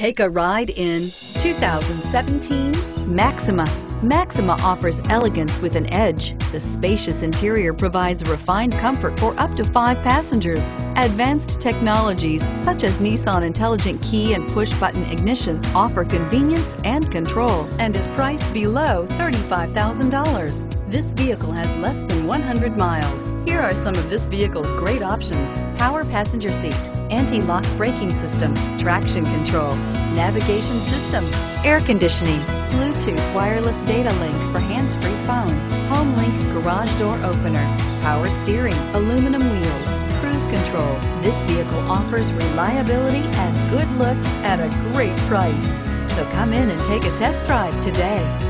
Take a ride in 2017 Maxima. Maxima offers elegance with an edge. The spacious interior provides refined comfort for up to five passengers. Advanced technologies such as Nissan Intelligent Key and push-button ignition offer convenience and control and is priced below $35,000. This vehicle has less than 100 miles. Here are some of this vehicle's great options. Power passenger seat, anti-lock braking system, traction control, navigation system, air conditioning, Bluetooth wireless data link for hands-free phone, HomeLink garage door opener, power steering, aluminum wheels, cruise control. This vehicle offers reliability and good looks at a great price. So come in and take a test drive today.